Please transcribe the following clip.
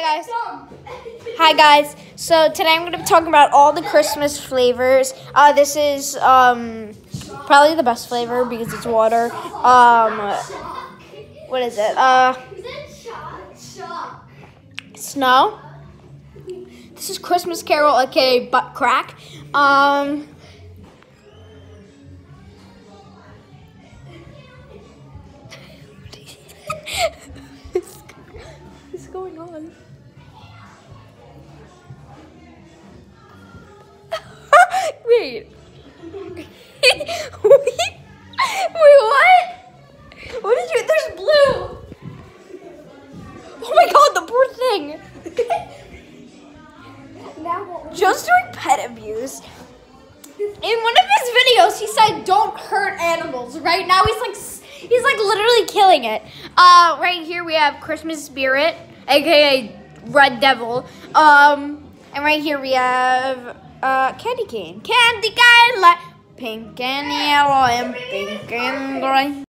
Hi guys. Hi guys. So today I'm gonna be talking about all the Christmas flavors. Uh, this is um, probably the best flavor because it's water. Um, what is it? Uh, snow. This is Christmas Carol, aka butt crack. Um. Going on? Wait. Wait. Wait, what? What did you? There's blue. Oh my god, the poor thing. Just doing pet abuse. In one of his videos, he said, "Don't hurt animals." Right now, he's like, he's like literally killing it. Uh, right here we have Christmas Spirit, aka Red Devil. Um, and right here we have uh Candy Cane, Candy Cane, like pink and yellow and pink and green.